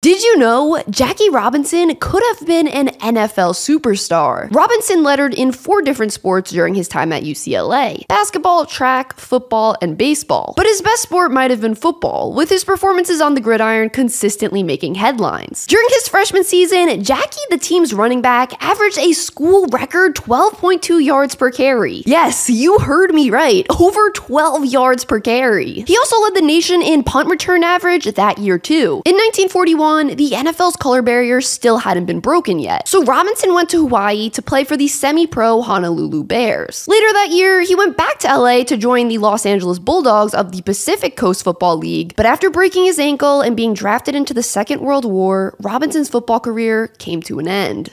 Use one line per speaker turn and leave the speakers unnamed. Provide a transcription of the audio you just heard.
D did you know Jackie Robinson could have been an NFL superstar? Robinson lettered in four different sports during his time at UCLA basketball, track, football, and baseball. But his best sport might have been football, with his performances on the gridiron consistently making headlines. During his freshman season, Jackie, the team's running back, averaged a school record 12.2 yards per carry. Yes, you heard me right, over 12 yards per carry. He also led the nation in punt return average that year, too. In 1941, the NFL's color barrier still hadn't been broken yet. So Robinson went to Hawaii to play for the semi pro Honolulu Bears. Later that year, he went back to LA to join the Los Angeles Bulldogs of the Pacific Coast Football League, but after breaking his ankle and being drafted into the Second World War, Robinson's football career came to an end.